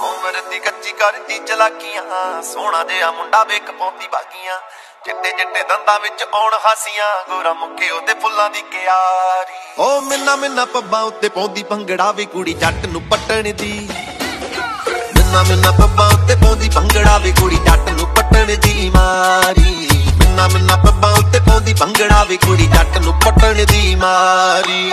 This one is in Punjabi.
ਉਮਰ ਦੀ ਕੱਚੀ ਕਰਦੀ ਚਲਾਕੀਆਂ। ਸੋਹਣਾ ਜਿਹਾ ਮੁੰਡਾ ਵੇਖ ਪਾਉਂਦੀ ਬਾਗੀਆਂ। ਚਿੱਟੇ ਚਿੱਟੇ ਦੰਦਾਂ ਵਿੱਚ ਆਉਣ ਹਾਸੀਆਂ। ਗੋਰਾ ਮੁੱਕੇ ਉਹਦੇ ਫੁੱਲਾਂ ਦੀ ਕਿਆਰੀ। ਓ ਮਿੰਨਾ ਮਿੰਨਾ ਪੱਬਾਂ ਉੱਤੇ ਪਾਉਂਦੀ ਭੰਗੜਾ ਵੀ ਕੁੜੀ ਜੱਟ ਨੂੰ ਪੱਟਣ ਦੀ। ਮਿੰਨਾ ਮਿੰਨਾ ਪੱਬਾਂ ਉੱਤੇ ਪਾਉਂਦੀ ਭੰਗੜਾ ਵੀ ਕੁੜੀ ਜੱਟ ਨੂੰ ਪੱਟਣ ਦੀ ਮਾਰੀ। ਮਿੰਨਾ ਮਿੰਨਾ ਪੱਬਾਂ ਉੱਤੇ ਪਾਉਂਦੀ ਭੰਗੜਾ ਵੀ ਕੁੜੀ ਜੱਟ ਨੂੰ ਪੱਟਣ ਦੀ ਮਾਰੀ।